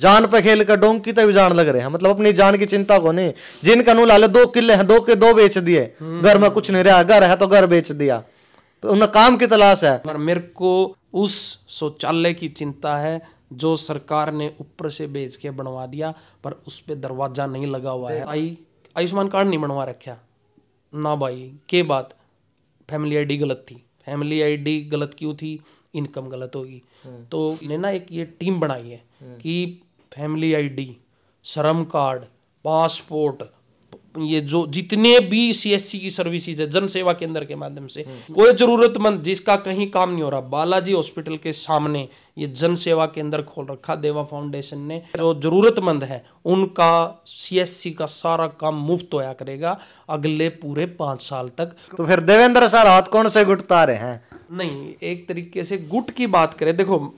जान पे खेल कर डोंग की तभी जान लग रहे हैं। मतलब अपनी जान की चिंता को नहीं। जिनका नू लाले दो किले हैं दो के दो बेच दिए। घर में कुछ नहीं रहा घर है तो घर बेच दिया। तो उन्हें काम की तलाश है। पर मेरे को उस शौचालय की चिंता है जो सरकार ने ऊपर से बेच के बनवा दिया पर उस पर दरवाज़ा नहीं लगा हुआ है। आई आयुष्मान कार्ड नहीं बनवा रखा। ना भाई के बात? फैमिली आईडी गलत थी। फैमिली आईडी गलत क्यों थी? इनकम गलत होगी। तो ने ना एक ये टीम बनाई है। कि फैमिली आईडी श्रम कार्ड पासपोर्ट ये जो जितने भी सीएससी की सर्विसेज़ है जन सेवा केंद्र के माध्यम से कोई जरूरतमंद जिसका कहीं काम नहीं हो रहा बालाजी हॉस्पिटल के सामने ये जन सेवा केंद्र खोल रखा देवा फाउंडेशन ने जो जरूरतमंद है उनका सीएससी का सारा काम मुफ़्त होया करेगा अगले पूरे पाँच साल तक। तो फिर देवेंद्र सर हाथ कौन से गुटता रहे हैं? नहीं एक तरीके से गुट की बात करें देखो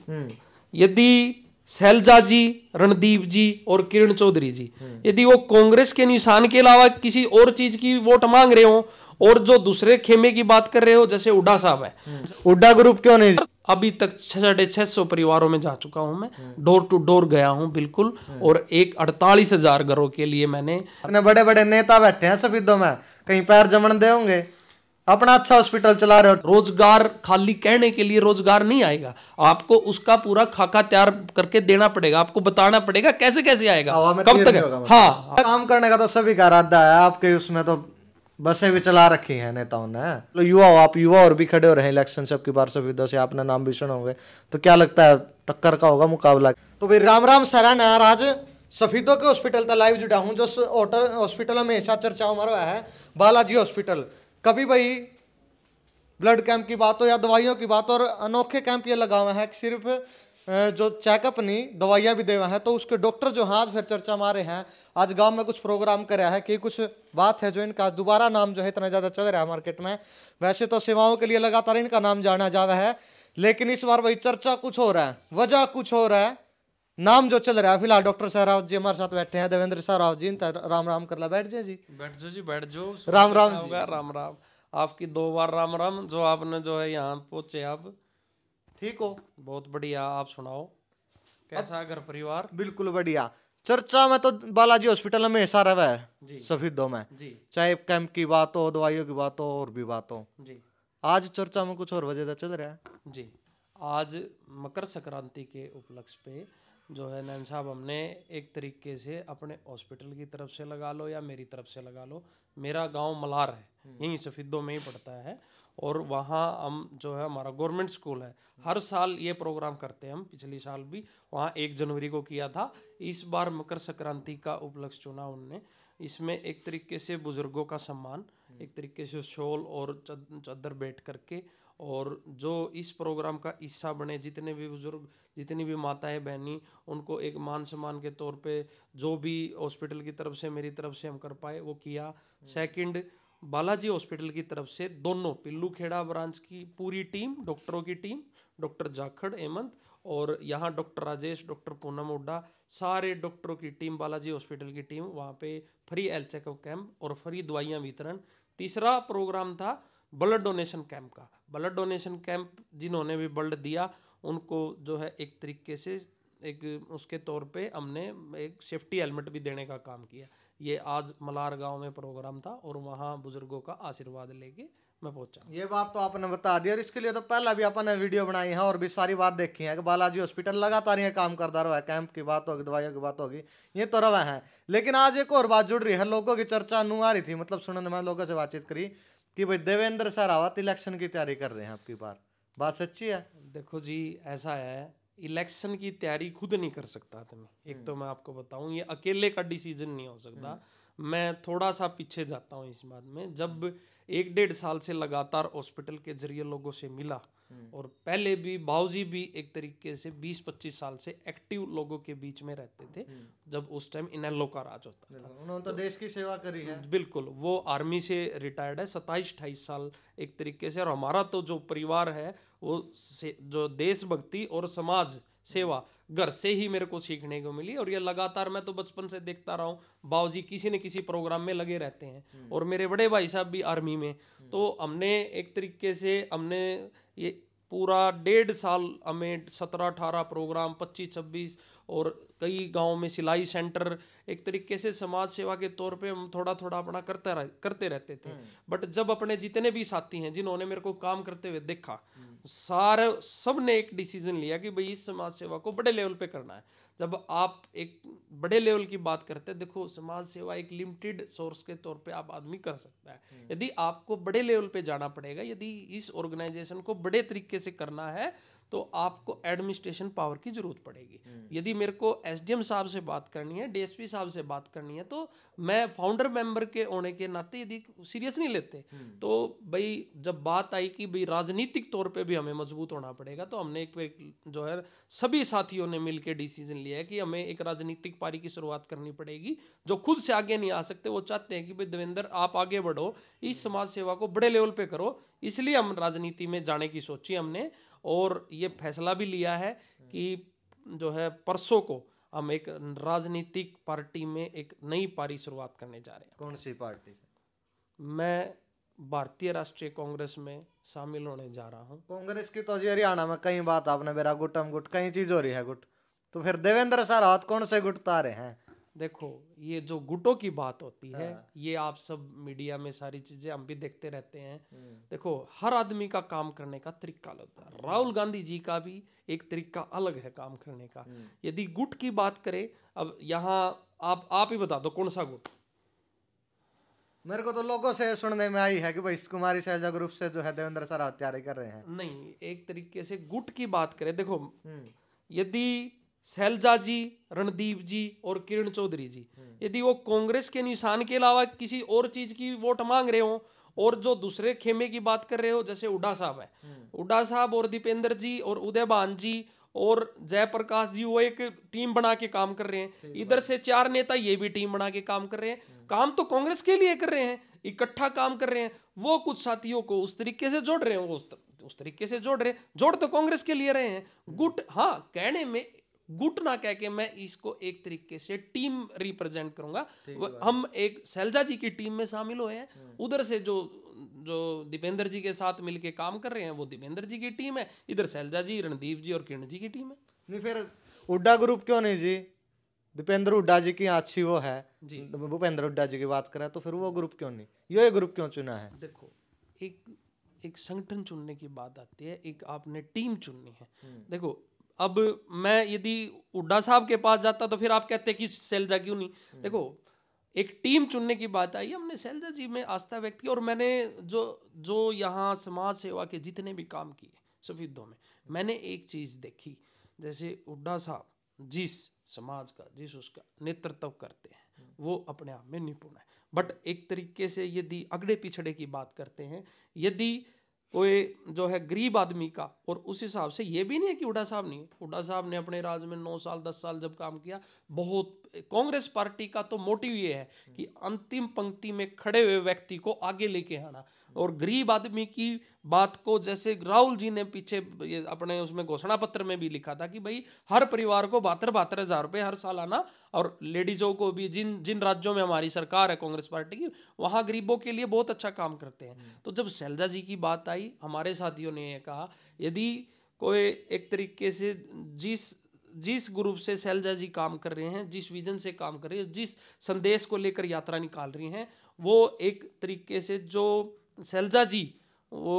यदि शैलजा जी रणदीप जी और किरण चौधरी जी। यदि वो कांग्रेस के निशान के अलावा किसी और चीज़ की वोट मांग रहे हो और जो दूसरे खेमे की बात कर रहे हो जैसे उड्डा साहब है। उड्डा ग्रुप क्यों नहीं? अभी तक साढ़े छह सौ परिवारों में जा चुका हूँ मैं। डोर टू डोर गया हूँ बिल्कुल। और एक अड़तालीस हज़ार घरों के लिए मैंने अपने बड़े बड़े नेता बैठे हैं सफीदों में। कहीं पैर जमन दे होंगे। अपना अच्छा हॉस्पिटल चला रहे हो। रोज़गार खाली कहने के लिए रोज़गार नहीं आएगा। आपको उसका पूरा खाका तैयार करके देना पड़ेगा आपको बताना पड़ेगा कैसे कैसे आएगा। कब तक मतलब। हाँ। काम करने का तो सभी का इरादा है आपके उसमें तो बसें भी चला रखी हैं नेताओं ने। तो युवा हो आप युवा और भी खड़े हो रहे हैं इलेक्शन से आपकी बार सफीदों से आपने नाम भी सुने होंगे। तो क्या लगता है टक्कर का होगा मुकाबला? तो भाई राम राम सरान यार आज सफीदों के हॉस्पिटल तक लाइव जुड़ा हूँ जो हॉस्पिटल में हमेशा चर्चा हमारा है बालाजी हॉस्पिटल कभी भाई ब्लड कैंप की बात हो या दवाइयों की बात हो, और अनोखे कैंप ये लगा हुआ है कि सिर्फ़ जो चेकअप नहीं दवाइयाँ भी दे हुए हैं तो उसके डॉक्टर जो हैं आज फिर चर्चा मारे हैं। आज गाँव में कुछ प्रोग्राम कराया है कि कुछ बात है जो इनका दोबारा नाम जो है इतना ज़्यादा चल रहा है मार्केट में। वैसे तो सेवाओं के लिए लगातार इनका नाम जाना जा रहा है लेकिन इस बार वही चर्चा कुछ हो रहा है वजह कुछ हो रहा है। नाम जो चल रहा है फ़िलहाल डॉक्टर सहराव जी हमारे साथ बैठे हैं देवेंद्र सहराव जी राम राम कर ला बैठ जाए जी। बैठ जाओ जी बैठ जाओ। राम राम जी। राम राम। आपकी दो बार राम राम जो आपने जो है यहाँ पहुँचे आप। ठीक हो। बहुत बढ़िया आप सुनाओ। कैसा घर परिवार? बिल्कुल बढ़िया। चर्चा में तो बालाजी हॉस्पिटल में हमेशा रहा है जी। सफीदों में। चाहे कैंप की बात हो दवाइयों की बात हो और भी बात। हो जी। आज चर्चा में कुछ और वजह चल रहा है। जी। आज मकर संक्रांति के उपलक्ष्य पे जो है नैन साहब हमने एक तरीके से अपने हॉस्पिटल की तरफ़ से लगा लो या मेरी तरफ़ से लगा लो। मेरा गाँव मलार है यहीं सफीदों में ही पड़ता है और वहाँ हम जो है हमारा गवर्नमेंट स्कूल है। हर साल ये प्रोग्राम करते हैं हम पिछली साल भी वहाँ एक जनवरी को किया था। इस बार मकर संक्रांति का उपलक्ष्य चुना उनने। इसमें एक तरीके से बुज़ुर्गों का सम्मान एक तरीके से शॉल और चादर बैठ करके और जो इस प्रोग्राम का हिस्सा बने जितने भी बुज़ुर्ग जितनी भी माताएँ बहनी उनको एक मान सम्मान के तौर पे जो भी हॉस्पिटल की तरफ़ से मेरी तरफ़ से हम कर पाए वो किया। सेकंड बालाजी हॉस्पिटल की तरफ़ से दोनों पिल्लू खेड़ा ब्रांच की पूरी टीम डॉक्टरों की टीम डॉक्टर जाखड़ हेमंत और यहाँ डॉक्टर राजेश, डॉक्टर पूनम हुड्डा सारे डॉक्टरों की टीम, बालाजी हॉस्पिटल की टीम वहाँ पे फ्री हेल्थ चेकअप कैंप और फ्री दवाइयाँ वितरण। तीसरा प्रोग्राम था ब्लड डोनेशन कैंप का। ब्लड डोनेशन कैंप जिन्होंने भी ब्लड दिया, उनको जो है एक तरीके से एक उसके तौर पे हमने एक सेफ्टी हेलमेट भी देने का काम किया। ये आज मलार गाँव में प्रोग्राम था और वहाँ बुज़ुर्गों का आशीर्वाद लेके मैं पहुँचा ये बात तो आपने बता दी और इसके लिए तो पहला भी आपने वीडियो बनाई है और भी सारी बात देखी है। कि बालाजी हॉस्पिटल लगातार ये काम करता रहा है कैंप की बात होगी दवाइयों की बात होगी ये तो रवा है। लेकिन आज एक और बात जुड़ रही है लोगों की चर्चा नू आ रही थी मतलब सुनने में लोगों से बातचीत करी कि भाई देवेंद्र सहरावत इलेक्शन की तैयारी कर रहे हैं आपकी बार। बात सच्ची है? देखो जी ऐसा है इलेक्शन की तैयारी खुद नहीं कर सकता तुम्हें एक तो मैं आपको बताऊँ ये अकेले का डिसीज़न नहीं हो सकता। मैं थोड़ा सा पीछे जाता हूँ इस बात में। जब एक डेढ़ साल से लगातार हॉस्पिटल के ज़रिए लोगों से मिला और पहले भी बाऊजी भी एक तरीके से 20-25 साल से एक्टिव लोगों के बीच में रहते थे जब उस टाइम इनेलो का राज होता था। उन्होंने तो तो देश की सेवा करी है। बिल्कुल वो आर्मी से रिटायर्ड है सत्ताईस अट्ठाईस साल एक तरीके से। और हमारा तो जो परिवार है वो जो देशभक्ति और समाज सेवा घर से ही मेरे को सीखने को मिली और ये लगातार मैं तो बचपन से देखता रहा हूँ। बाबूजी किसी न किसी प्रोग्राम में लगे रहते हैं और मेरे बड़े भाई साहब भी आर्मी में। तो हमने एक तरीके से हमने ये पूरा डेढ़ साल हमें सत्रह अठारह प्रोग्राम पच्चीस छब्बीस और कई गाँव में सिलाई सेंटर एक तरीके से समाज सेवा के तौर पे हम थोड़ा थोड़ा अपना करते रह, करते रहते थे। बट जब अपने जितने भी साथी हैं जिन्होंने मेरे को काम करते हुए देखा सारे सबने एक डिसीज़न लिया कि भाई इस समाज सेवा को बड़े लेवल पे करना है। जब आप एक बड़े लेवल की बात करते हैं देखो समाज सेवा एक लिमिटेड सोर्स के तौर पे आप आदमी कर सकता है। यदि आपको बड़े लेवल पे जाना पड़ेगा यदि इस ऑर्गेनाइजेशन को बड़े तरीके से करना है तो आपको एडमिनिस्ट्रेशन पावर की ज़रूरत पड़ेगी। यदि मेरे को एसडीएम साहब से बात करनी है डीएसपी साहब से बात करनी है तो मैं फाउंडर मेंबर के होने के नाते यदि सीरियस नहीं लेते तो भाई जब बात आई कि भाई राजनीतिक तौर पे भी हमें मज़बूत होना पड़ेगा तो हमने एक, जो है सभी साथियों ने मिलकर डिसीज़न लिया है कि हमें एक राजनीतिक पारी की शुरुआत करनी पड़ेगी। जो खुद से आगे नहीं आ सकते वो चाहते हैं कि भाई देवेंद्र आप आगे बढ़ो इस समाज सेवा को बड़े लेवल पे करो। इसलिए हम राजनीति में जाने की सोची हमने। और ये फैसला भी लिया है कि जो है परसों को हम एक राजनीतिक पार्टी में एक नई पारी शुरुआत करने जा रहे हैं। कौन सी पार्टी से? मैं भारतीय राष्ट्रीय कांग्रेस में शामिल होने जा रहा हूँ। कांग्रेस की तो जी हरियाणा में कई बात आपने मेरा गुटम गुट कई चीज़ हो रही है गुट। तो फिर देवेंद्र सर हाथ कौन से गुट तारे हैं? देखो ये जो गुटों की बात होती है ये आप सब मीडिया में सारी चीज़ें हम भी देखते रहते हैं। देखो हर आदमी का काम करने का तरीका होता है। राहुल गांधी जी का भी एक तरीका अलग है काम करने का। यदि गुट की बात करें अब यहाँ आप आप ही बता दो कौन सा गुट? मेरे को तो लोगों से सुनने में आई है कि भाई कुमारी शैलजा ग्रुप से जो है देवेंद्र सर तैयारी कर रहे हैं। नहीं एक तरीके से गुट की बात करें। देखो यदि शैलजा जी रणदीप जी और किरण चौधरी जी। यदि वो कांग्रेस के निशान के अलावा किसी और चीज़ की वोट मांग रहे हो और जो दूसरे खेमे की बात कर रहे हो जैसे उड्डा साहब है। उड्डा साहब और दीपेंद्र जी और उदयभान जी और जयप्रकाश जी वो एक टीम बना के काम कर रहे हैं। इधर से चार नेता ये भी टीम बना के काम कर रहे हैं। काम तो कांग्रेस के लिए कर रहे हैं इकट्ठा काम कर रहे हैं। वो कुछ साथियों को उस तरीके से जोड़ रहे हैं उस, उस तरीके से जोड़ रहे हैं। जोड़ तो कांग्रेस के लिए रहे हैं। गुट हाँ कहने में गुट ना कह के मैं इसको एक तरीके से टीम रिप्रेजेंट करूँगा। हम एक सैलजा जी की टीम में शामिल हुए हैं। उधर से जो जो दीपेंद्र जी के साथ मिलके काम कर रहे हैं वो दीपेंद्र जी की टीम है। इधर सैलजा जी रणदीप जी और किरण जी की टीम है। नहीं फिर उड्डा ग्रुप क्यों नहीं जी? दीपेंद्र हुड्डा जी की अच्छी वो है। जी। भूपेंद्र हुड्डा जी की बात करें तो फिर वो ग्रुप क्यों नहीं? ये ग्रुप क्यों चुना है? देखो एक एक संगठन चुनने की बात आती है एक आपने टीम चुननी है। देखो अब मैं यदि उड्डा साहब के पास जाता तो फिर आप कहते कि सैलजा क्यों नहीं? देखो एक टीम चुनने की बात आई हमने सैलजा जी में आस्था व्यक्त की और मैंने जो जो यहाँ समाज सेवा के जितने भी काम किए सफीदों में मैंने एक चीज़ देखी जैसे उड्डा साहब जिस समाज का जिस उसका नेतृत्व करते हैं वो अपने आप में निपुण है। बट एक तरीके से यदि अगड़े पिछड़े की बात करते हैं यदि कोई जो है गरीब आदमी का, और उस हिसाब से ये भी नहीं है कि उडा साहब नहीं उडा साहब ने अपने राज में नौ साल, दस साल जब काम किया, बहुत, कांग्रेस पार्टी का तो मोटिव ये है कि अंतिम पंक्ति में खड़े हुए व्यक्ति को आगे लेके आना। और गरीब आदमी की बात को जैसे राहुल जी ने पीछे अपने उसमें घोषणा पत्र में भी लिखा था कि भाई, हर परिवार को बहत्तर बहत्तर हज़ार रुपये हर साल आना और लेडीजों को भी, जिन जिन राज्यों में हमारी सरकार है, कांग्रेस पार्टी की, वहाँ गरीबों के लिए बहुत अच्छा काम करते हैं। तो जब शैलजा जी की बात आई, हमारे साथियों ने यह कहा, यदि कोई एक तरीके से जिस जिस ग्रुप से शैलजा जी काम कर रहे हैं, जिस विजन से काम कर रहे हैं, जिस संदेश को लेकर यात्रा निकाल रही हैं, वो एक तरीके से जो शैलजा जी, वो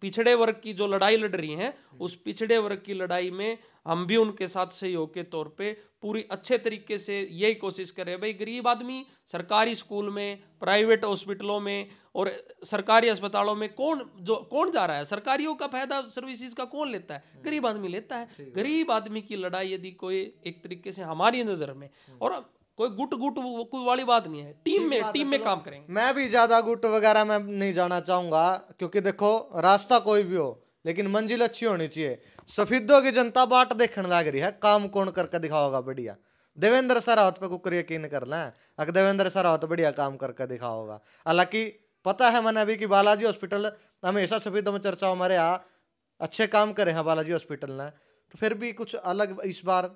पिछड़े वर्ग की जो लड़ाई लड़ रही हैं उस पिछड़े वर्ग की लड़ाई में हम भी उनके साथ सहयोग के तौर पे पूरी अच्छे तरीके से यही कोशिश करें भाई गरीब आदमी सरकारी स्कूल में प्राइवेट हॉस्पिटलों में और सरकारी अस्पतालों में कौन जो कौन जा रहा है? सरकारियों का फ़ायदा सर्विसेज़ का कौन लेता है? गरीब आदमी लेता है। गरीब आदमी की लड़ाई यदि कोई एक तरीके से हमारी नज़र में और कोई गुट गुट वो कोई वाली बात नहीं है। टीम में टीम में काम करेंगे। मैं भी ज़्यादा गुट वगैरह में नहीं जाना चाहूँगा क्योंकि देखो रास्ता कोई भी हो लेकिन मंजिल अच्छी होनी चाहिए। सफीदों की जनता बाट देखने लग रही है। काम कौन करके दिखाओगा बढ़िया। देवेंद्र सरावत पे कुकर यकीन कर लें। अगर देवेंद्र सरावत बढ़िया काम करके दिखाओगा। हालाँकि पता है मैंने अभी कि बालाजी हॉस्पिटल हमेशा सफीदों में चर्चा हमारे यहाँ अच्छे काम करे हैं बालाजी हॉस्पिटल ने। तो फिर भी कुछ अलग इस बार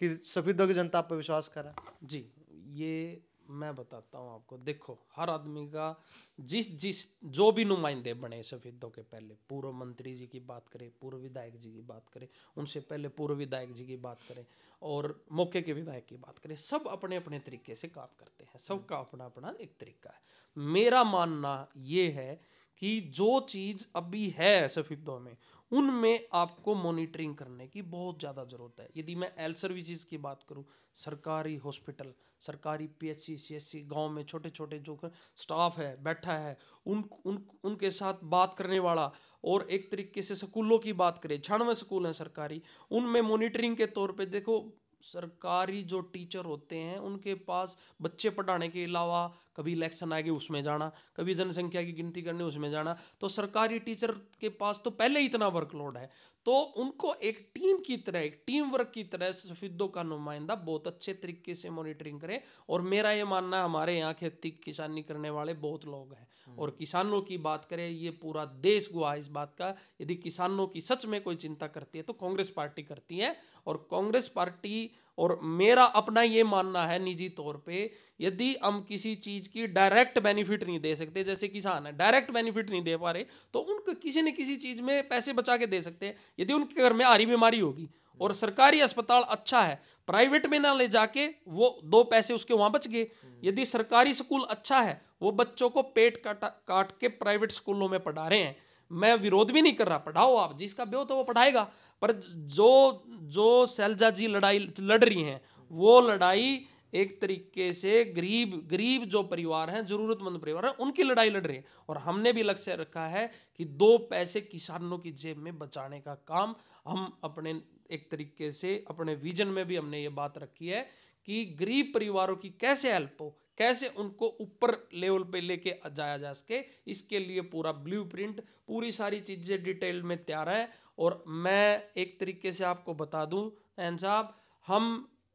कि सफीदों की जनता पर विश्वास करें। जी, ये मैं बताता हूँ आपको। देखो, हर आदमी का जिस जिस, जो भी नुमाइंदे बने सफेदों के पहले, पूर्व मंत्री जी की बात करें, पूर्व विधायक जी की बात करें, उनसे पहले पूर्व विधायक जी की बात करें और मौके के विधायक की बात करें, सब अपने अपने तरीके से काम करते हैं। सबका अपना अपना एक तरीका है। मेरा मानना ये है कि जो चीज़ अभी है सफेदों में उनमें आपको मॉनिटरिंग करने की बहुत ज़्यादा ज़रूरत है। यदि मैं एल सर्विसेज़ की बात करूँ, सरकारी हॉस्पिटल सरकारी पीएचसी सीएससी गाँव में छोटे छोटे जो स्टाफ है, बैठा है, उन उन, उनके साथ बात करने वाला और एक तरीके से स्कूलों की बात करें, छानवे स्कूल हैं सरकारी, उनमें मॉनिटरिंग के तौर पर देखो सरकारी जो टीचर होते हैं, उनके पास बच्चे पढ़ाने के अलावा कभी इलेक्शन आएगी, उसमें जाना, कभी जनसंख्या की गिनती करने, उसमें जाना। तो सरकारी टीचर के पास तो पहले ही इतना वर्कलोड है। तो उनको एक टीम की तरह एक टीम वर्क की तरह सफेदों का नुमाइंदा बहुत अच्छे तरीके से मॉनिटरिंग करें। और मेरा ये मानना है हमारे यहाँ खेती किसानी करने वाले बहुत लोग हैं। और किसानों की बात करें ये पूरा देश गुआ इस बात का। यदि किसानों की सच में कोई चिंता करती है तो कांग्रेस पार्टी करती है। और कांग्रेस पार्टी और मेरा अपना ये मानना है निजी तौर पे, यदि हम किसी चीज़ की डायरेक्ट बेनिफिट नहीं दे सकते, जैसे किसान है डायरेक्ट बेनिफिट नहीं दे पा रहे तो उनको किसी न किसी चीज़ में पैसे बचा के दे सकते हैं। यदि उनके घर में आरी बीमारी होगी और सरकारी अस्पताल अच्छा है प्राइवेट में ना ले जाके वो दो पैसे उसके वहाँ बच गए। यदि सरकारी स्कूल अच्छा है, वो बच्चों को पेट काटा, काट के प्राइवेट स्कूलों में पढ़ा रहे हैं मैं विरोध भी नहीं कर रहा, पढ़ाओ आप, जिसका ब्यो तो वो पढ़ाएगा। पर जो जो सैलजा जी लड़ाई लड़ रही हैं, वो लड़ाई एक तरीके से गरीब गरीब जो परिवार हैं, जरूरतमंद परिवार हैं, उनकी लड़ाई लड़ रहे हैं। और हमने भी लक्ष्य रखा है कि दो पैसे किसानों की जेब में बचाने का काम हम अपने एक तरीके से, अपने विजन में भी हमने ये बात रखी है कि गरीब परिवारों की कैसे हेल्प हो कैसे उनको ऊपर लेवल पे लेके जाया जा सके इसके लिए पूरा ब्लूप्रिंट पूरी सारी चीज़ें डिटेल में तैयार है। और मैं एक तरीके से आपको बता दूँ एन साहब हम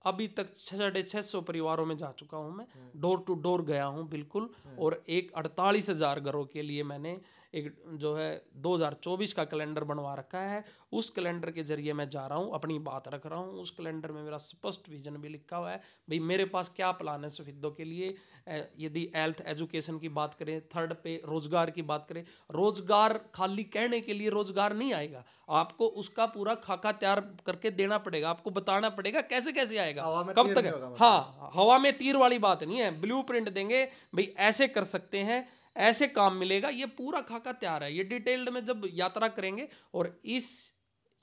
अभी तक साढ़े छः सौ परिवारों में जा चुका हूँ मैं। डोर टू डोर गया हूँ बिल्कुल। और एक अड़तालीस हज़ार घरों के लिए मैंने एक जो है 2024 का कैलेंडर बनवा रखा है। उस कैलेंडर के ज़रिए मैं जा रहा हूँ अपनी बात रख रहा हूँ। उस कैलेंडर में मेरा स्पष्ट विजन भी लिखा हुआ है भाई मेरे पास क्या प्लान है सफेदों के लिए? यदि हेल्थ एजुकेशन की बात करें थर्ड पे रोज़गार की बात करें रोज़गार खाली कहने के लिए रोज़गार नहीं आएगा। आपको उसका पूरा खाका तैयार करके देना पड़ेगा आपको बताना पड़ेगा कैसे कैसे आएगा कब तक मतलब। हाँ हवा में तीर वाली बात नहीं है ब्लू प्रिंट देंगे भाई ऐसे कर सकते हैं ऐसे काम मिलेगा, ये पूरा खाका तैयार है। ये डिटेल्ड में जब यात्रा करेंगे और इस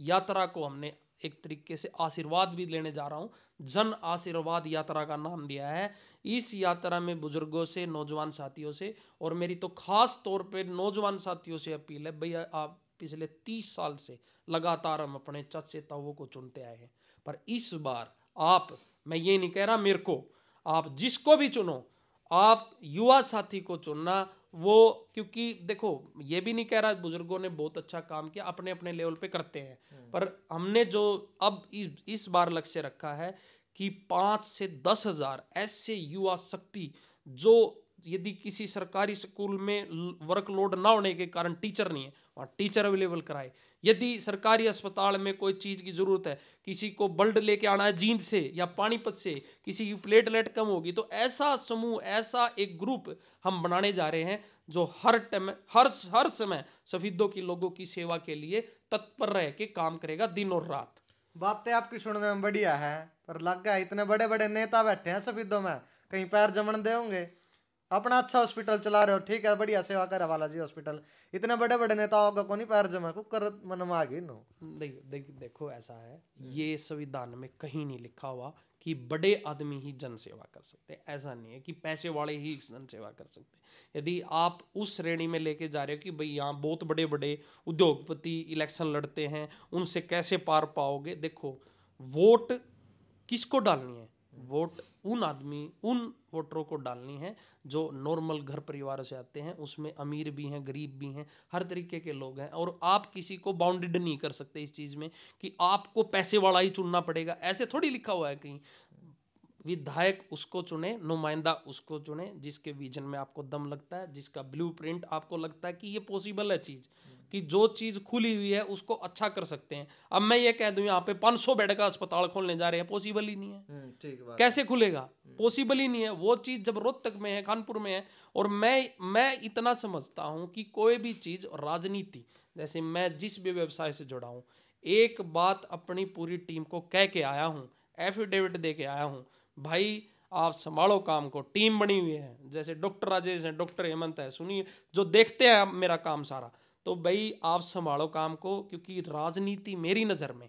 यात्रा को हमने एक तरीके से आशीर्वाद भी लेने जा रहा हूँ। जन आशीर्वाद यात्रा का नाम दिया है। इस यात्रा में बुज़ुर्गों से, नौजवान साथियों से और मेरी तो खास तौर पे नौजवान साथियों से अपील है, भैया, आप पिछले तीस साल से लगातार हम अपने चचे ताओं को चुनते आए हैं। पर इस बार आप, मैं ये नहीं कह रहा मेरे को, आप जिसको भी चुनो, आप युवा साथी को चुनना वो क्योंकि देखो ये भी नहीं कह रहा बुज़ुर्गों ने बहुत अच्छा काम किया अपने अपने लेवल पे करते हैं हम्म। पर हमने जो अब इस इस बार लक्ष्य रखा है कि पाँच से दस हज़ार ऐसे युवा शक्ति जो यदि किसी सरकारी स्कूल में वर्कलोड ना होने के कारण टीचर नहीं है, वहाँ टीचर अवेलेबल कराए। यदि सरकारी अस्पताल में कोई चीज़ की ज़रूरत है, किसी को ब्लड लेके आना है जींद से या पानीपत से, किसी की प्लेटलेट कम होगी तो ऐसा समूह, ऐसा एक ग्रुप हम बनाने जा रहे हैं, जो हर टाइम हर हर समय सफीदों की, लोगों की सेवा के लिए तत्पर रह के काम करेगा दिन और रात। बातें आपकी सुनने में बढ़िया है, पर लग गया इतने बड़े बड़े नेता बैठे हैं सफीदों में, कहीं पैर जमन दे होंगे। अपना अच्छा हॉस्पिटल चला रहे हो, ठीक है, बढ़िया सेवा करे वाला जी हॉस्पिटल इतने बड़े बड़े नेताओं का कौन पैर जमा कुकर मन में गई नो। देख देख, देखो, ऐसा है, ये संविधान में कहीं नहीं लिखा हुआ कि बड़े आदमी ही जन सेवा कर सकते, ऐसा नहीं है कि पैसे वाले ही जन सेवा कर सकते। यदि आप उस श्रेणी में लेके जा रहे हो कि भाई यहाँ बहुत बड़े बड़े उद्योगपति इलेक्शन लड़ते हैं, उनसे कैसे पार पाओगे, देखो वोट किसको डालनी है? वोट उन आदमी, उन वोटरों को डालनी है जो नॉर्मल घर परिवार से आते हैं, उसमें अमीर भी हैं, गरीब भी हैं, हर तरीके के लोग हैं और आप किसी को बाउंडेड नहीं कर सकते इस चीज़ में कि आपको पैसे वाला ही चुनना पड़ेगा। ऐसे थोड़ी लिखा हुआ है कहीं, विधायक उसको चुने, नुमाइंदा उसको चुने, जिसके विजन में आपको दम लगता है, जिसका ब्लू आपको लगता है कि ये पॉसिबल है चीज़। कि जो चीज़ खुली हुई है उसको अच्छा कर सकते हैं। अब मैं ये कह दूँ यहाँ पे 500 बेड का अस्पताल खोलने जा रहे हैं पॉसिबल ही नहीं है। हम्म, ठीक कैसे खुलेगा? पॉसिबल ही नहीं है। वो चीज़ जब रोहतक में है कानपुर में है और मैं मैं इतना समझता हूँ कि कोई भी चीज़ राजनीति जैसे मैं जिस भी व्यवसाय से जुड़ा हूँ एक बात अपनी पूरी टीम को कह के आया हूँ एफिडेविट दे के आया हूँ भाई आप संभालो काम को। टीम बनी हुई है जैसे डॉक्टर राजेश है डॉक्टर हेमंत है सुनिए जो देखते हैं मेरा काम सारा। तो भाई आप संभालो काम को क्योंकि राजनीति मेरी नज़र में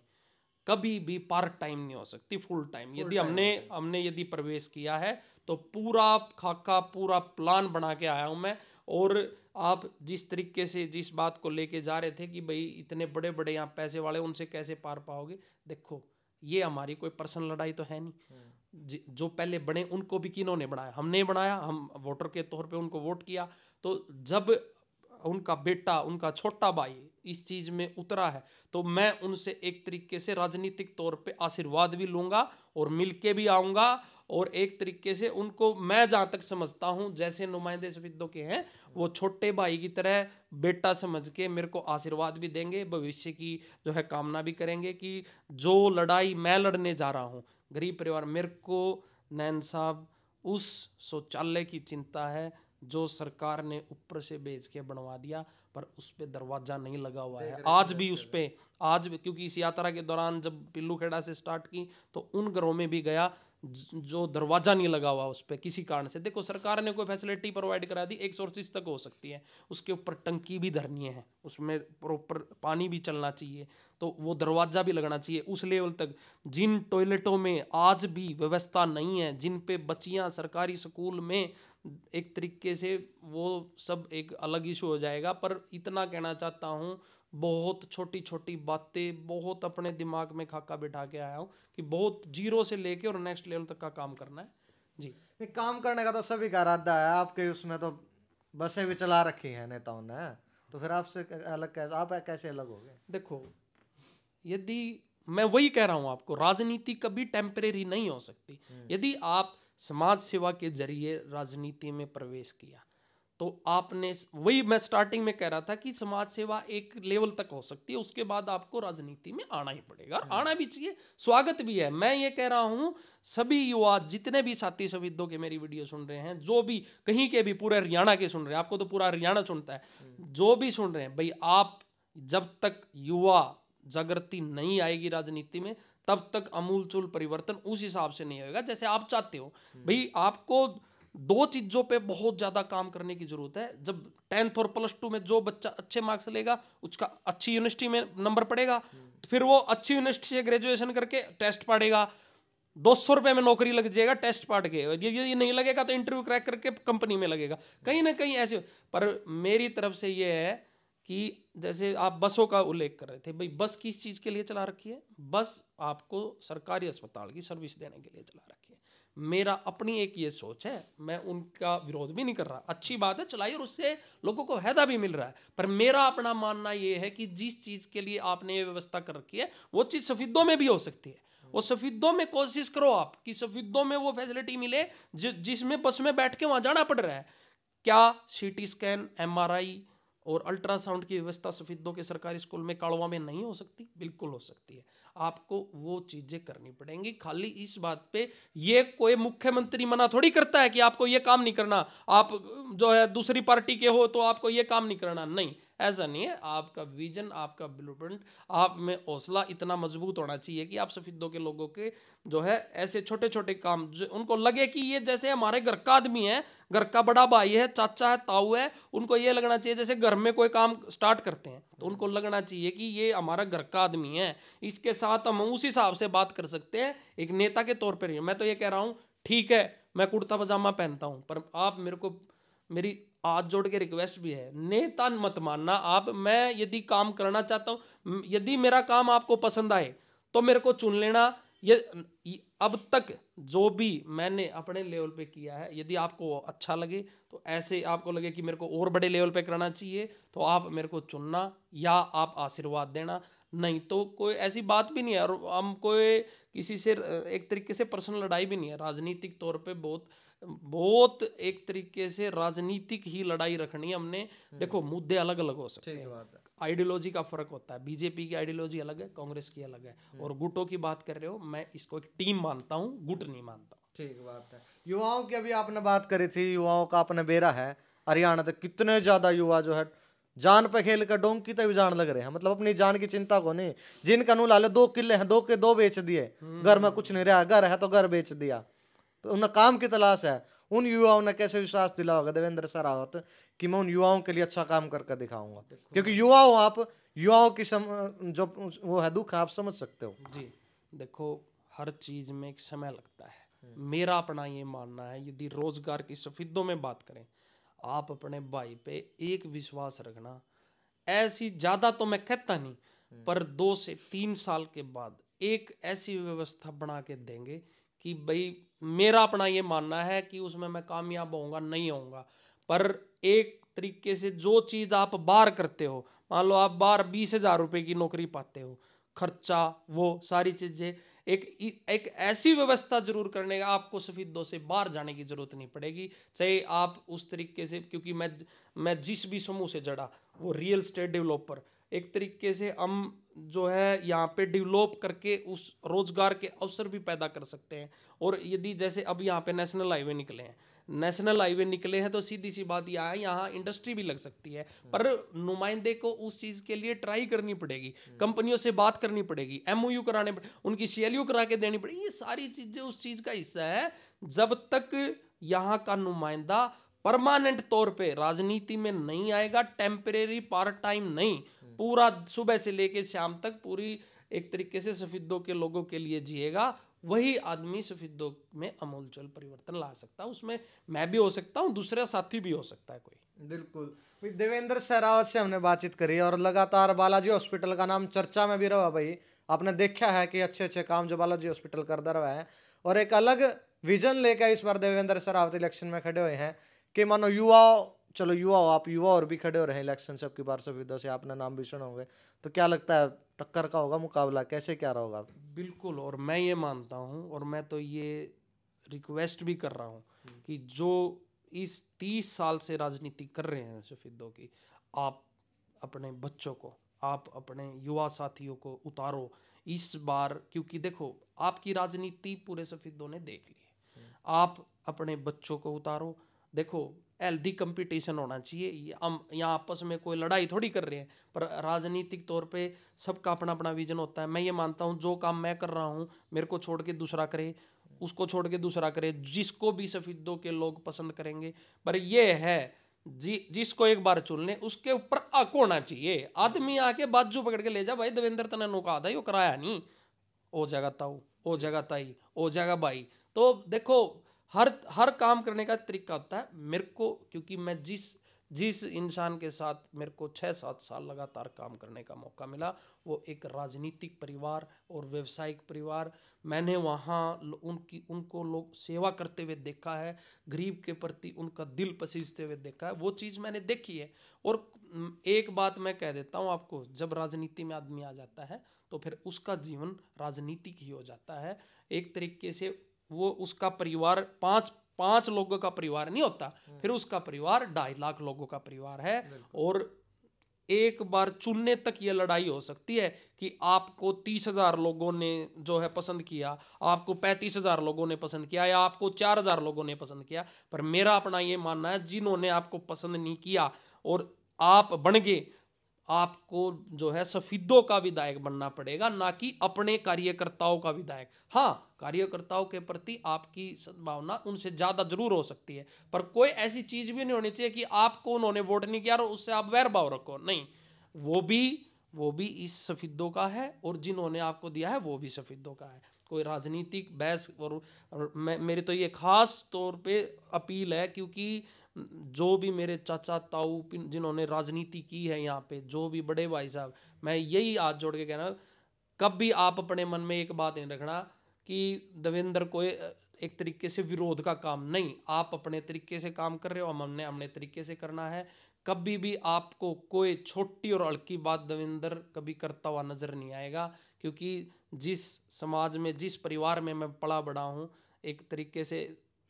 कभी भी पार्ट टाइम नहीं हो सकती फुल टाइम यदि हमने हमने यदि प्रवेश किया है तो पूरा खाका पूरा प्लान बना के आया हूँ मैं। और आप जिस तरीके से जिस बात को लेके जा रहे थे कि भाई इतने बड़े बड़े यहाँ पैसे वाले उनसे कैसे पार पाओगे? देखो ये हमारी कोई पर्सनल लड़ाई तो है नहीं। जो पहले बने उनको भी किन्होंने बनाया? हमने बनाया हम वोटर के तौर पे उनको वोट किया। तो जब उनका बेटा, उनका छोटा भाई इस चीज़ में उतरा है तो मैं उनसे एक तरीके से राजनीतिक तौर पे आशीर्वाद भी लूँगा और मिल के भी आऊँगा और एक तरीके से उनको मैं जहाँ तक समझता हूँ, जैसे नुमाइंदे सफिदों के हैं, वो छोटे भाई की तरह बेटा समझ के मेरे को आशीर्वाद भी देंगे, भविष्य की जो है कामना भी करेंगे कि जो लड़ाई मैं लड़ने जा रहा हूँ, गरीब परिवार मेरे को नैन साहब उस शौचालय की चिंता है जो सरकार ने ऊपर से बेच के बनवा दिया पर उस पर दरवाज़ा नहीं लगा हुआ है। आज भी उस पर आज भी क्योंकि इस यात्रा के दौरान जब पिल्लू खेड़ा से स्टार्ट की तो उन घरों में भी गया जो दरवाज़ा नहीं लगा हुआ उस पर किसी कारण से। देखो सरकार ने कोई फैसिलिटी प्रोवाइड करा दी एक सोर्सिस तक हो सकती है। उसके ऊपर टंकी भी धरनी है उसमें प्रॉपर पानी भी चलना चाहिए। तो वो दरवाज़ा भी लगना चाहिए। उस लेवल तक। जिन टॉयलेटों में आज भी व्यवस्था नहीं है जिन पे बच्चियाँ सरकारी स्कूल में एक तरीके से वो सब एक अलग इशू हो जाएगा। पर इतना कहना चाहता हूँ बहुत छोटी छोटी बातें बहुत अपने दिमाग में खाका बिठा के आया हूँ कि बहुत ज़ीरो से लेके और नेक्स्ट लेवल तक का काम करना है। जी। काम करने का तो सभी का इरादा है। आपके उसमें तो बसें भी चला रखी हैं नेताओं ने। तो फिर आपसे अलग कैसे आप कैसे अलग हो गए? देखो यदि मैं वही कह रहा हूँ आपको राजनीति कभी टेम्परेरी नहीं हो सकती। हम्म। यदि आप समाज सेवा के ज़रिए राजनीति में प्रवेश किया तो आपने वही मैं स्टार्टिंग में कह रहा था कि समाज सेवा एक लेवल तक हो सकती है उसके बाद आपको राजनीति में आना ही पड़ेगा। और आना भी चाहिए स्वागत भी है। मैं ये कह रहा हूँ सभी युवा जितने भी साथी सविदों के मेरी वीडियो सुन रहे हैं जो भी कहीं के भी पूरे हरियाणा के सुन रहे हैं आपको तो पूरा हरियाणा सुनता है जो भी सुन रहे हैं भाई आप जब तक युवा जागृति नहीं आएगी राजनीति में तब तक अमूल चूल परिवर्तन उस हिसाब से नहीं होगा जैसे आप चाहते हो। भाई आपको दो चीज़ों पे बहुत ज़्यादा काम करने की ज़रूरत है। जब टेंथ और प्लस टू में जो बच्चा अच्छे मार्क्स लेगा उसका अच्छी यूनिवर्सिटी में नंबर पड़ेगा तो फिर वो अच्छी यूनिवर्सिटी से ग्रेजुएशन करके टेस्ट पढ़ेगा दो सौ रुपये में नौकरी लग जाएगा टेस्ट पाट के। ये ये नहीं लगेगा तो इंटरव्यू क्रैक करके कंपनी में लगेगा। कहीं ना कहीं ऐसे पर मेरी तरफ़ से ये है कि जैसे आप बसों का उल्लेख कर रहे थे, भाई बस किस चीज़ के लिए चला रखी है? बस आपको सरकारी अस्पताल की सर्विस देने के लिए चला रखी है। मेरा अपनी एक ये सोच है, मैं उनका विरोध भी नहीं कर रहा। अच्छी बात है, चलाइए, और उससे लोगों को फ़ायदा भी मिल रहा है। पर मेरा अपना मानना ये है कि जिस चीज़ के लिए आपने ये व्यवस्था कर रखी है, वो चीज़ सफेदों में भी हो सकती है। वो सफेदों में कोशिश करो आप कि सफेदों में वो फैसिलिटी मिले जिसमें बस में बैठ के वहाँ जाना पड़ रहा है। क्या सीटी स्कैन एमआरआई और अल्ट्रासाउंड की व्यवस्था सफेदों के सरकारी स्कूल में काड़वा में नहीं हो सकती, बिल्कुल हो सकती है। आपको वो चीज़ें करनी पड़ेंगी। खाली इस बात पे ये कोई मुख्यमंत्री मना थोड़ी करता है कि आपको ये काम नहीं करना। आप जो है दूसरी पार्टी के हो तो आपको ये काम नहीं करना। नहीं, ऐसा नहीं है। आपका विजन, आपका ब्लूप्रिंट आप में हौसला इतना मज़बूत होना चाहिए कि आप सफेदों के लोगों के जो है ऐसे छोटे छोटे काम जो उनको लगे कि ये जैसे हमारे घर का आदमी है, घर का बड़ा भाई है, चाचा है, ताऊ है, उनको ये लगना चाहिए जैसे घर में कोई काम स्टार्ट करते हैं। तो उनको लगना चाहिए कि ये हमारा घर का आदमी है। इसके साथ हम उस हिसाब से बात कर सकते हैं। एक नेता के तौर पर मैं तो ये कह रहा हूँ, ठीक है, मैं कुर्ता पजामा पहनता हूँ, पर आप मेरे को, मेरी हाथ जोड़ के रिक्वेस्ट भी है, नेता मत मानना। आप, मैं यदि काम करना चाहता हूँ यदि मेरा काम आपको पसंद आए तो मेरे को चुन लेना। ये अब तक जो भी मैंने अपने लेवल पे किया है, यदि आपको अच्छा लगे तो ऐसे आपको लगे कि मेरे को और बड़े लेवल पे करना चाहिए तो आप मेरे को चुनना या आप आशीर्वाद देना। नहीं तो कोई ऐसी बात भी नहीं है। और हम कोई किसी से एक तरीके से पर्सनल लड़ाई भी नहीं है। राजनीतिक तौर पे बहुत बहुत एक तरीके से राजनीतिक ही लड़ाई रखनी है हमने। हम्म। देखो मुद्दे अलग अलग हो सकते हैं। आइडियोलॉजी का फ़र्क होता है। बीजेपी की आइडियोलॉजी अलग है कांग्रेस की अलग है। हम्म। और गुटों की बात कर रहे हो मैं इसको एक टीम मानता हूँ गुट नहीं मानता। ठीक बात है। युवाओं की अभी आपने बात करी थी युवाओं का अपने बेरा है। हरियाणा तक कितने ज़्यादा युवा जो है जान पे खेल कर डोंकी तक भी जान लग रहे हैं। मतलब अपनी जान की चिंता को नहीं। जिनका नू लाले दो किले हैं दो के दो बेच दिए। घर में कुछ नहीं रहा घर है तो घर बेच दिया। तो उन्हें काम की तलाश है। उन युवाओं ने कैसे विश्वास दिला होगा देवेंद्र सरावत कि मैं उन युवाओं के लिए अच्छा काम करके दिखाऊँगा? क्योंकि युवा हो आप युवाओं की सम, जो वो है दुख आप समझ सकते हो। जी देखो हर चीज़ में एक समय लगता है। मेरा अपना ये मानना है यदि रोज़गार की सफीदों में बात करें आप अपने भाई पे एक विश्वास रखना। ऐसी ज़्यादा तो मैं कहता नहीं पर दो से तीन साल के बाद एक ऐसी व्यवस्था बना के देंगे कि भाई मेरा अपना ये मानना है कि उसमें मैं कामयाब होऊँगा नहीं होऊँगा। पर एक तरीके से जो चीज़ आप बाहर करते हो मान लो आप बाहर बीस हज़ार रुपये की नौकरी पाते हो खर्चा, वो सारी चीज़ें। एक एक ऐसी व्यवस्था ज़रूर करने का आपको सफेदों से बाहर जाने की ज़रूरत नहीं पड़ेगी। चाहे आप उस तरीके से, क्योंकि मैं मैं जिस भी समूह से जड़ा, वो रियल स्टेट डेवलपर एक तरीके से हम जो है यहाँ पे डेवलप करके उस रोज़गार के अवसर भी पैदा कर सकते हैं। और यदि जैसे अब यहाँ पे नेशनल हाईवे निकले हैं नेशनल हाईवे निकले हैं तो सीधी सी बात यह है, यहाँ इंडस्ट्री भी लग सकती है। पर नुमाइंदे को उस चीज़ के लिए ट्राई करनी पड़ेगी, कंपनियों से बात करनी पड़ेगी एमओयू कराने पड़े, उनकी सी करा के देनी पड़ेगी। ये सारी चीज़ें उस चीज़ का हिस्सा है, जब तक यहाँ का नुमाइंदा परमानेंट तौर पे राजनीति में नहीं आएगा टेम्परेरी पार्ट टाइम नहीं पूरा सुबह से लेके शाम तक पूरी एक तरीके से सफेदों के लोगों के लिए जिएगा वही आदमी सफेदों में अमूलचल परिवर्तन ला सकता है। उसमें मैं भी हो सकता हूँ दूसरा साथी भी हो सकता है कोई। बिल्कुल। देवेंद्र सहरावत से हमने बातचीत करी और लगातार बालाजी हॉस्पिटल का नाम चर्चा में भी रहा भाई। आपने देखा है कि अच्छे अच्छे काम जो बालाजी हॉस्पिटल करता रहा है। और एक अलग विजन लेकर इस बार देवेंद्र सरावत इलेक्शन में खड़े हुए हैं। कि मानो युवा चलो युवा हो आप युवा और भी खड़े हो रहे हैं इलेक्शन से आपकी बार सुविधा से आपने नाम भी सुना होंगे तो क्या लगता है टक्कर का होगा मुकाबला? कैसे क्या रहा होगा? बिल्कुल और मैं ये मानता हूँ और मैं तो ये रिक्वेस्ट भी कर रहा हूँ कि जो इस तीस साल से राजनीति कर रहे हैं सफेदों की आप अपने बच्चों को आप अपने युवा साथियों को उतारो इस बार क्योंकि देखो आपकी राजनीति पूरे सफेदों ने देख ली है। आप अपने बच्चों को उतारो देखो हेल्दी कंपटीशन होना चाहिए। हम, यहाँ आपस में कोई लड़ाई थोड़ी कर रहे हैं, पर राजनीतिक तौर पे सबका अपना अपना विजन होता है। मैं ये मानता हूँ, जो काम मैं कर रहा हूँ, मेरे को छोड़ के दूसरा करे, उसको छोड़ के दूसरा करे, जिसको भी सफेदों के लोग पसंद करेंगे। पर ये है, जी, जिसको एक बार चुन ले, उसके ऊपर अक होना चाहिए। आदमी आके बाजू पकड़ के ले जा, भाई, देवेंद्र तने नौका था वो कराया नहीं। ओ जगह ताऊ, ओ जगह ताई, ओ जगह भाई तो देखो हर हर काम करने का तरीका होता है, मेरे को, क्योंकि मैं जिस जिस इंसान के साथ मेरे को छः सात साल लगातार काम करने का मौका मिला, वो एक राजनीतिक परिवार और व्यवसायिक परिवार, मैंने वहाँ उनकी, उनको लोग सेवा करते हुए देखा है, गरीब के प्रति उनका दिल पसीजते हुए देखा है, वो चीज़ मैंने देखी है। और एक बात मैं कह देता हूँ आपको, जब राजनीति में आदमी आ जाता है तो फिर उसका जीवन राजनीतिक ही हो जाता है। एक तरीके से वो उसका परिवार पाँच पाँच लोगों का परिवार नहीं होता हम्म। फिर उसका परिवार ढाई लाख लोगों का परिवार है और एक बार चुनने तक ये लड़ाई हो सकती है कि आपको तीस हज़ार लोगों ने जो है पसंद किया आपको पैंतीस हज़ार लोगों ने पसंद किया या आपको चार हज़ार लोगों ने पसंद किया पर मेरा अपना ये मानना है जिन्होंने आपको पसंद नहीं किया और आप बन गए आपको जो है सफीदों का विधायक बनना पड़ेगा ना कि अपने कार्यकर्ताओं का विधायक। हाँ कार्यकर्ताओं के प्रति आपकी सद्भावना उनसे ज़्यादा ज़रूर हो सकती है पर कोई ऐसी चीज़ भी नहीं होनी चाहिए कि आपको उन्होंने वोट नहीं किया और उससे आप वैर भाव रखो। नहीं वो भी वो भी इस सफीदों का है और जिन्होंने आपको दिया है वो भी सफीदों का है। कोई राजनीतिक बहस और, और मेरी तो ये खास तौर पे अपील है क्योंकि जो भी मेरे चाचा, ताऊ जिन्होंने राजनीति की है यहाँ पे, जो भी बड़े भाई साहब, मैं यही हाथ जोड़ के कहना कब भी आप अपने मन में एक बात नहीं रखना कि देवेंद्र को एक तरीके से विरोध का काम नहीं, आप अपने तरीके से काम कर रहे हो, हमने अपने तरीके से करना है। कभी भी आपको कोई छोटी और हल्की बात देवेंद्र कभी करता हुआ नज़र नहीं आएगा, क्योंकि जिस समाज में, जिस परिवार में मैं पला बड़ा हूँ, एक तरीके से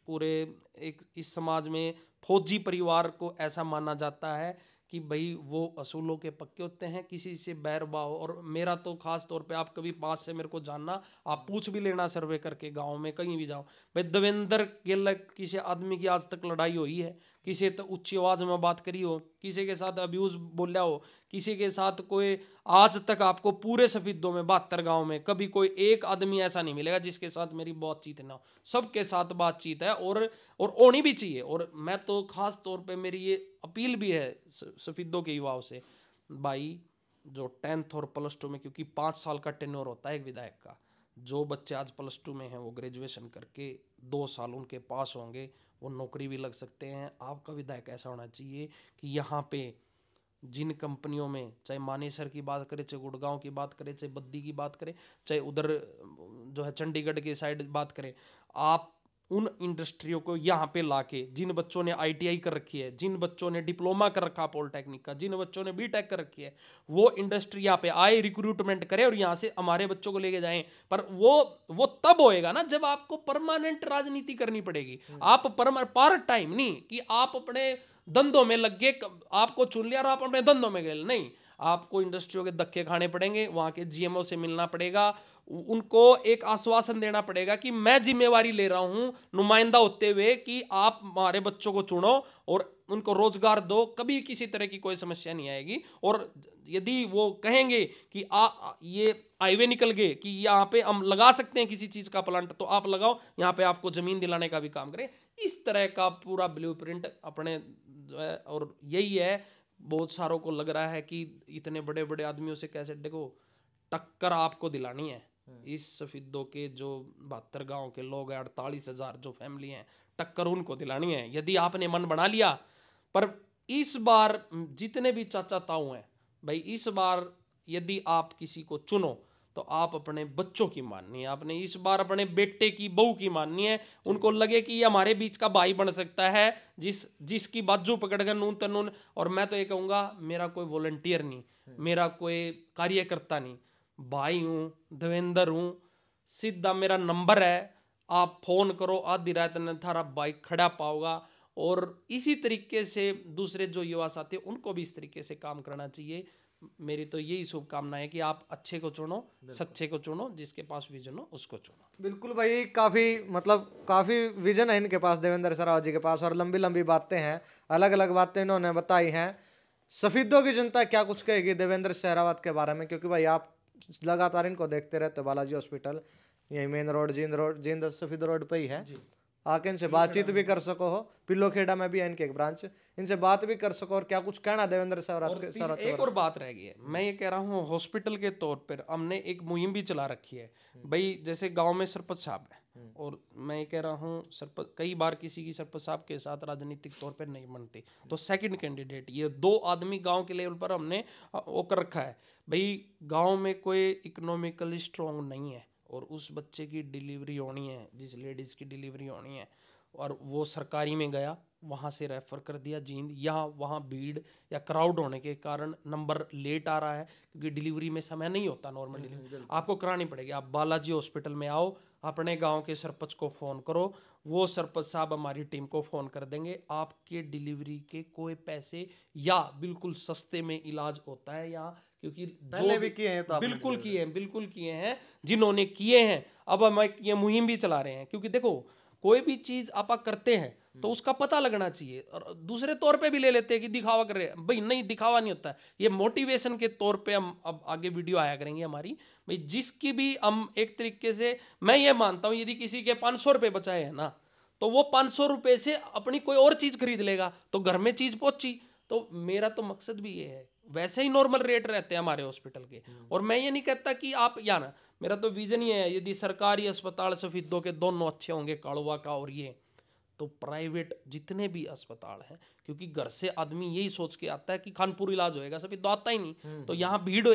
पूरे, एक, इस समाज में फौजी परिवार को ऐसा माना जाता है कि भाई वो असूलों के पक्के होते हैं, किसी से बैर भाव और मेरा तो खास तौर पे आप कभी पास से मेरे को जानना, आप पूछ भी लेना सर्वे करके गाँव में, कहीं भी जाओ। भाई देवेंद्र के किसी आदमी की आज तक लड़ाई हुई है किसी तो उच्च आवाज़ में बात करी हो, किसी के साथ अब्यूज बोलिया हो, किसी के साथ कोई आज तक आपको पूरे सफेदों में, बहत्तर गाँव में कभी कोई एक आदमी ऐसा नहीं मिलेगा जिसके साथ मेरी बातचीत ना हो। सबके साथ बातचीत है और और होनी भी चाहिए। और मैं तो खास तौर पे मेरी ये अपील भी है सफेदों के युवाओं से, भाई, जो टेंथ और प्लस टू में क्योंकि पाँच साल का टेनोर होता है एक विधायक का जो बच्चे आज प्लस टू में हैं, वो ग्रेजुएशन करके दो साल उनके पास होंगे, वो नौकरी भी लग सकते हैं। आपका विधायक ऐसा होना चाहिए कि यहाँ पे जिन कंपनियों में, चाहे मानेसर की बात करें, चाहे गुड़गांव की बात करें, चाहे बद्दी की बात करें, चाहे उधर, जो है चंडीगढ़ की साइड बात करें, आप उन इंडस्ट्रियों को यहाँ पे लाके जिन बच्चों ने आईटीआई कर रखी है जिन बच्चों ने डिप्लोमा कर रखा पॉलिटेक्निक का जिन बच्चों ने बीटेक कर रखी है वो इंडस्ट्री यहाँ पे आए रिक्रूटमेंट करे और यहाँ से हमारे बच्चों को लेके जाएँ। पर वो वो तब होएगा ना जब आपको परमानेंट राजनीति करनी पड़ेगी। आप पर पार्ट टाइम नहीं कि आप अपने धंधों में लग गए आपको चुन लिया और आप अपने धंधों में गए। नहीं आपको इंडस्ट्रियों के धक्के खाने पड़ेंगे वहाँ के जीएमओ से मिलना पड़ेगा उनको एक आश्वासन देना पड़ेगा कि मैं जिम्मेवारी ले रहा हूँ नुमाइंदा होते हुए कि आप हमारे बच्चों को चुनो और उनको रोज़गार दो, कभी किसी तरह की कोई समस्या नहीं आएगी और यदि वो कहेंगे कि आ ये हाईवे निकल गए कि यहाँ पे हम लगा सकते हैं किसी चीज़ का प्लांट तो आप लगाओ, यहाँ पे आपको ज़मीन दिलाने का भी काम करें इस तरह का पूरा ब्लू अपने जो है, और यही है, बहुत सारों को लग रहा है कि इतने बड़े बड़े आदमियों से कैसे, देखो, टक्कर आपको दिलानी है। इस सफेदों के जो बहत्तर गाँव के लोग हैं, अड़तालीस हज़ार जो फैमिली हैं, टक्कर उनको दिलानी है। यदि आपने मन बना लिया, पर इस बार जितने भी चाचा ताऊ हैं, भाई इस बार यदि आप किसी को चुनो तो आप अपने बच्चों की माननी है। आपने इस बार अपने बेटे की, बहू की माननी है। उनको लगे कि ये हमारे बीच का भाई बन सकता है, जिस, जिसकी बाजू पकड़ पकड़कर नून तनून। और मैं तो ये कहूँगा, मेरा कोई वॉल्टियर नहीं, मेरा कोई कार्यकर्ता नहीं। भाई हूँ देवेंद्र हूँ सीधा मेरा नंबर है। आप फ़ोन करो आधी रात ने थारा बाइक खड़ा पाओगा। और इसी तरीके से दूसरे जो युवा साथी उनको भी इस तरीके से काम करना चाहिए। मेरी तो यही शुभकामना है कि आप अच्छे को चुनो सच्चे को चुनो जिसके पास विजन हो उसको चुनो। बिल्कुल भाई काफ़ी मतलब काफ़ी विजन है इनके पास देवेंद्र सराव जी के पास और लंबी लंबी बातें हैं अलग अलग बातें इन्होंने बताई हैं। सफीदों की जनता क्या कुछ कहेगी देवेंद्र सहरावत के बारे में? क्योंकि भाई आप लगातार इनको देखते रहते बालाजी हॉस्पिटल। यही main road Jind road Jind सफ़ेद रोड पे ही है। आके इनसे बातचीत भी कर सको हो। पिल्लो खेड़ा में भी है इनके एक ब्रांच इनसे बात भी कर सको और क्या कुछ कहना देवेंद्र सर एक और बात रह गई है। मैं ये कह रहा हूँ हॉस्पिटल के तौर पर हमने एक मुहिम भी चला रखी है। हम्म। भाई जैसे गाँव में सरपंच साहब है। और मैं कह रहा हूँ, सरप, कई बार किसी की सरपंच साहब के साथ राजनीतिक तौर पर नहीं बनती। तो सेकंड कैंडिडेट ये दो आदमी गाँव के लेवल पर हमने वो कर रखा है। भाई, गाँव में कोई इकोनॉमिकली स्ट्रॉन्ग नहीं है और उस बच्चे की डिलीवरी होनी है, जिस लेडीज़ की डिलीवरी होनी है, और वो सरकारी में गया वहाँ से रेफ़र कर दिया जींद या वहाँ भीड़ या क्राउड होने के कारण नंबर लेट आ रहा है क्योंकि डिलीवरी में समय नहीं होता नॉर्मल डिलीवरी आपको करानी पड़ेगी। आप बालाजी हॉस्पिटल में आओ अपने गाँव के सरपंच को फ़ोन करो वो सरपंच साहब हमारी टीम को फ़ोन कर देंगे। आपके डिलीवरी के कोई पैसे या बिल्कुल सस्ते में इलाज होता है या क्योंकि पहले भी किए हैं तो बिल्कुल किए हैं बिल्कुल किए हैं जिन्होंने किए हैं। अब हम ये मुहिम भी चला रहे हैं क्योंकि देखो कोई भी चीज़ आप करते हैं तो उसका पता लगना चाहिए। और दूसरे तौर पे भी ले लेते हैं कि दिखावा कर रहे हैं। भाई नहीं दिखावा नहीं होता। ये मोटिवेशन के तौर पे हम अब आगे वीडियो आया करेंगे हमारी। भाई जिसकी भी हम एक तरीके से मैं ये मानता हूँ यदि किसी के पाँच सौ रुपये बचाए हैं ना तो वो पाँच सौ रुपये से अपनी कोई और चीज़ खरीद लेगा तो घर में चीज़ पहुँची। तो मेरा तो मकसद भी ये है वैसे ही नॉर्मल रेट रहते हैं हमारे हॉस्पिटल के। और मैं ये नहीं कहता कि आप या ना मेरा तो विजन ही है यदि सरकारी अस्पताल सफीदों के दोनों अच्छे होंगे काड़वा का और ये तो प्राइवेट जितने भी अस्पताल हैं क्योंकि घर से आदमी यही सोच के आता है कि खानपुर इलाज होएगा सभी तो आता ही नहीं। हम्म, तो हम्म। यहाँ भीड़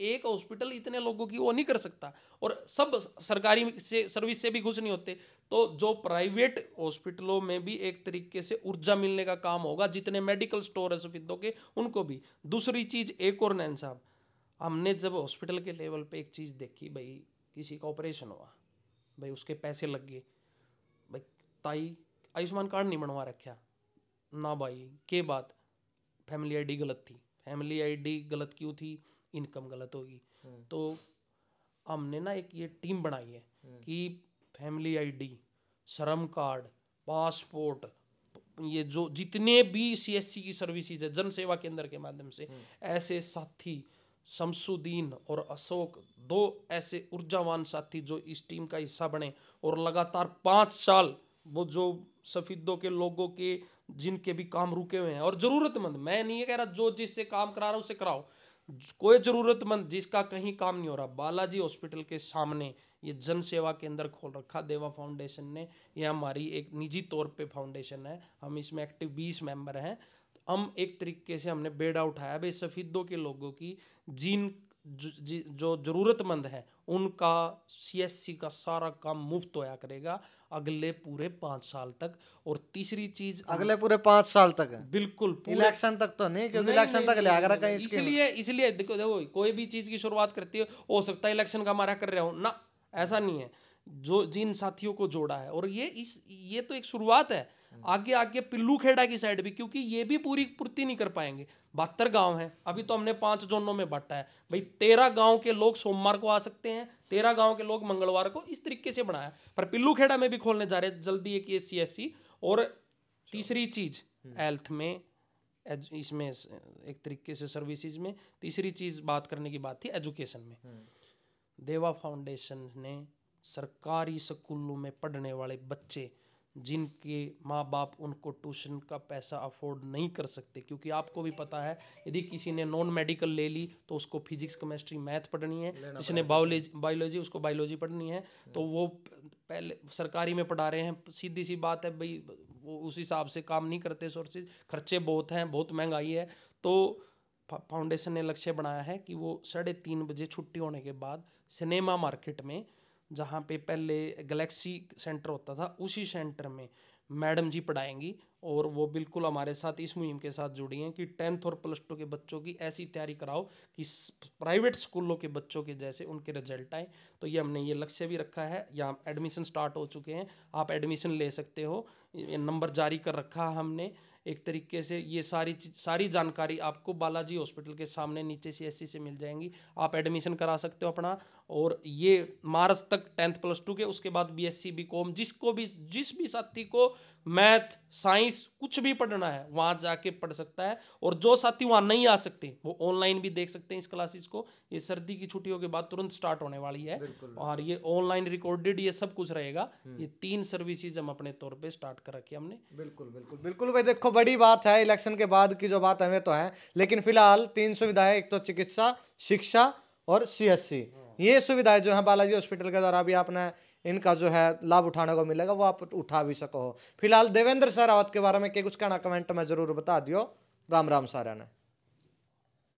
एक हॉस्पिटल इतने लोगों की वो नहीं कर सकता। और सब सरकारी से, सर्विस से भी खुश नहीं होते। तो जो प्राइवेट हॉस्पिटलों में भी एक तरीके से ऊर्जा मिलने का काम होगा, जितने मेडिकल स्टोर है सफेदों के, उनको भी। दूसरी चीज़, एक और नैन साहब, हमने जब हॉस्पिटल के लेवल पे एक चीज़ देखी, भाई, किसी का ऑपरेशन हुआ, भाई, उसके पैसे लग गए। भाई, ताई, आयुष्मान कार्ड नहीं बनवा रखा। ना भाई, के बात? फैमिली आईडी गलत थी। फैमिली आईडी गलत क्यों थी? इनकम गलत होगी। तो हमने ना एक ये टीम बनाई है कि फैमिली आईडी श्रम कार्ड पासपोर्ट ये जो जितने भी सीएससी की सर्विसेज़ है जन सेवा केंद्र के माध्यम से ऐसे साथी शमसुद्दीन और अशोक दो ऐसे ऊर्जावान साथी जो इस टीम का हिस्सा बने और लगातार पाँच साल वो जो सफीदों के लोगों के जिनके भी काम रुके हुए हैं और जरूरतमंद मैं नहीं कह रहा जो जिससे काम करा रहा उसे कराओ। कोई जरूरतमंद जिसका कहीं काम नहीं हो रहा, बालाजी हॉस्पिटल के सामने ये जन सेवा केंद्र खोल रखा, देवा फाउंडेशन ने। ये हमारी एक निजी तौर पे फाउंडेशन है। हम इसमें एक्टिव बीस मेंबर हैं। हम एक तरीके से हमने बेड़ा उठाया। भाई सफीदों के लोगों की जिन जो जरूरतमंद है उनका सीएससी का सारा काम मुफ़्त होया करेगा अगले पूरे पाँच साल तक। और तीसरी चीज़ अगले पूरे पाँच साल तक है? बिल्कुल इलेक्शन तक तो नहीं क्योंकि इलेक्शन तक ले आकर कहीं इसलिए इसलिए देखो देखो कोई भी चीज़ की शुरुआत करती है हो सकता है इलेक्शन का हमारा कर रहा हूँ। ना ऐसा नहीं है। जो जिन साथियों को जोड़ा है और ये इस ये तो एक शुरुआत है। आगे आगे पिल्लू खेड़ा की साइड भी क्योंकि ये भी पूरी पूर्ति नहीं कर पाएँगे। बहत्तर गाँव हैं। अभी तो हमने पाँच जोनों में बांटा है। भाई तेरह गाँव के लोग सोमवार को आ सकते हैं तेरह गाँव के लोग मंगलवार को इस तरीके से बनाया पर पिल्लू खेड़ा में भी खोलने जा रहे हैं जल्दी एक ये सी और तीसरी चीज़ हेल्थ में इसमें एक तरीके से सर्विसेज़ में तीसरी चीज़ बात करने की बात थी एजुकेशन में। देवा फाउंडेशन ने सरकारी स्कूलों में पढ़ने वाले बच्चे जिनके माँ बाप उनको ट्यूशन का पैसा अफोर्ड नहीं कर सकते क्योंकि आपको भी पता है यदि किसी ने नॉन मेडिकल ले ली तो उसको फिजिक्स केमिस्ट्री मैथ पढ़नी है जिसने बायोलॉजी बायोलॉजी उसको बायोलॉजी पढ़नी है तो वो पहले सरकारी में पढ़ा रहे हैं सीधी सी बात है भाई वो उस हिसाब से काम नहीं करते सोर्सेज खर्चे बहुत हैं बहुत महँगाई है तो फाउंडेशन ने लक्ष्य बनाया है कि वो साढ़े तीन बजे छुट्टी होने के बाद सिनेमा मार्केट में जहाँ पे पहले गैलेक्सी सेंटर होता था उसी सेंटर में मैडम जी पढ़ाएँगी। और वो बिल्कुल हमारे साथ इस मुहिम के साथ जुड़ी हैं कि टेंथ और प्लस टू के बच्चों की ऐसी तैयारी कराओ कि प्राइवेट स्कूलों के बच्चों के जैसे उनके रिज़ल्ट आए। तो ये हमने ये लक्ष्य भी रखा है। यहाँ एडमिशन स्टार्ट हो चुके हैं। आप एडमिशन ले सकते हो। नंबर जारी कर रखा है हमने। एक तरीके से ये सारी सारी जानकारी आपको बालाजी हॉस्पिटल के सामने नीचे सी एस से मिल जाएँगी। आप एडमिशन करा सकते हो अपना। और ये मार्च तक टेंथ प्लस टू के, उसके बाद B S C, B com, जिसको भी, जिस भी साथी को मैथ, साइंस कुछ भी पढ़ना है वहाँ जाके पढ़ सकता है और जो साथी वहाँ नहीं आ सकते वो ऑनलाइन भी देख सकते हैं इस क्लासेस को। ये सर्दी की छुट्टियों के बाद तुरंत स्टार्ट होने वाली है और ये ऑनलाइन रिकॉर्डेड ये सब कुछ रहेगा। हम्म। ये तीन सर्विसेज़ हम अपने तौर पे स्टार्ट कर रखे हमने। बिल्कुल बिल्कुल बिल्कुल भाई देखो बड़ी बात है इलेक्शन के बाद की जो बात हमें तो है लेकिन फ़िलहाल तीन सुविधाएँ एक तो चिकित्सा शिक्षा और सी हाँ। ये सुविधाएँ जो है बालाजी हॉस्पिटल के द्वारा भी आपने इनका जो है लाभ उठाने को मिलेगा, वो आप उठा भी सको फ़िलहाल देवेंद्र सहरावत के बारे में क्या कुछ कहना, कमेंट में ज़रूर बता दियो। राम राम सारा ने।